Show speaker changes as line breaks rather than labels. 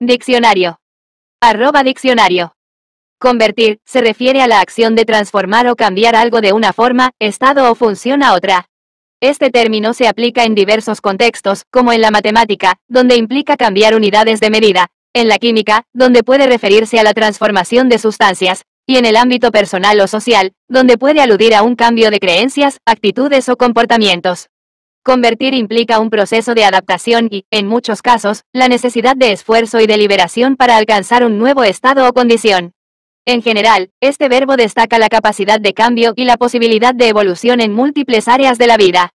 Diccionario. Arroba diccionario. Convertir, se refiere a la acción de transformar o cambiar algo de una forma, estado o función a otra. Este término se aplica en diversos contextos, como en la matemática, donde implica cambiar unidades de medida, en la química, donde puede referirse a la transformación de sustancias, y en el ámbito personal o social, donde puede aludir a un cambio de creencias, actitudes o comportamientos. Convertir implica un proceso de adaptación y, en muchos casos, la necesidad de esfuerzo y deliberación para alcanzar un nuevo estado o condición. En general, este verbo destaca la capacidad de cambio y la posibilidad de evolución en múltiples áreas de la vida.